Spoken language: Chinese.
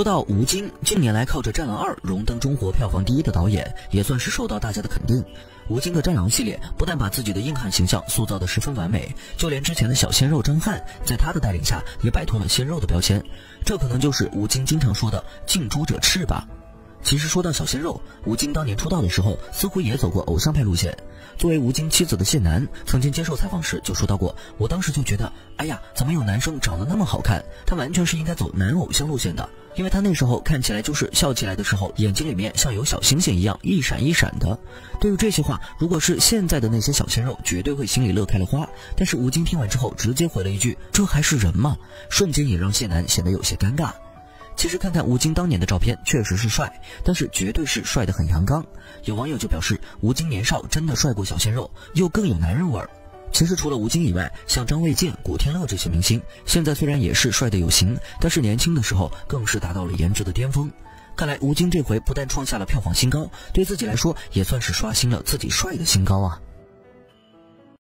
说到吴京，近年来靠着《战狼二》荣登中国票房第一的导演，也算是受到大家的肯定。吴京的《战狼》系列不但把自己的硬汉形象塑造的十分完美，就连之前的小鲜肉张翰，在他的带领下也摆脱了鲜肉的标签。这可能就是吴京经常说的“近朱者赤”吧。其实说到小鲜肉，吴京当年出道的时候，似乎也走过偶像派路线。作为吴京妻子的谢楠，曾经接受采访时就说到过：“我当时就觉得，哎呀，怎么有男生长得那么好看？他完全是应该走男偶像路线的，因为他那时候看起来就是笑起来的时候，眼睛里面像有小星星一样一闪一闪的。”对于这些话，如果是现在的那些小鲜肉，绝对会心里乐开了花。但是吴京听完之后，直接回了一句：“这还是人吗？”瞬间也让谢楠显得有些尴尬。其实看看吴京当年的照片，确实是帅，但是绝对是帅得很阳刚。有网友就表示，吴京年少真的帅过小鲜肉，又更有男人味儿。其实除了吴京以外，像张卫健、古天乐这些明星，现在虽然也是帅得有型，但是年轻的时候更是达到了颜值的巅峰。看来吴京这回不但创下了票房新高，对自己来说也算是刷新了自己帅的新高啊。